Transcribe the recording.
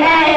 لا